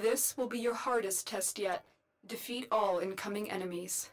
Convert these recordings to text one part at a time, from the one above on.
This will be your hardest test yet. Defeat all incoming enemies.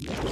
you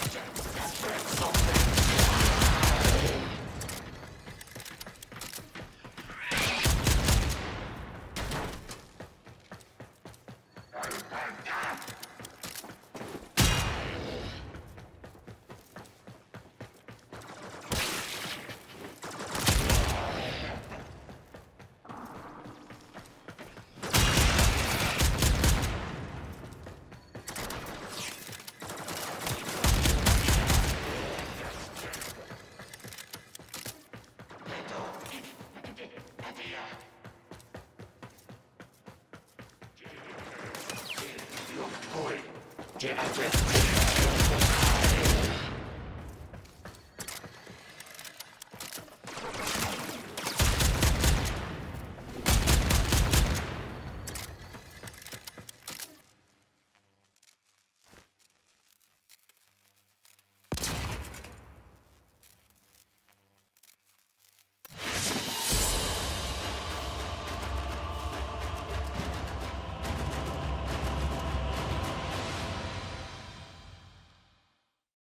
Vengeance desperate soldiers. Gdzie adres?